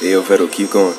Hey, yo, Vettel, keep going.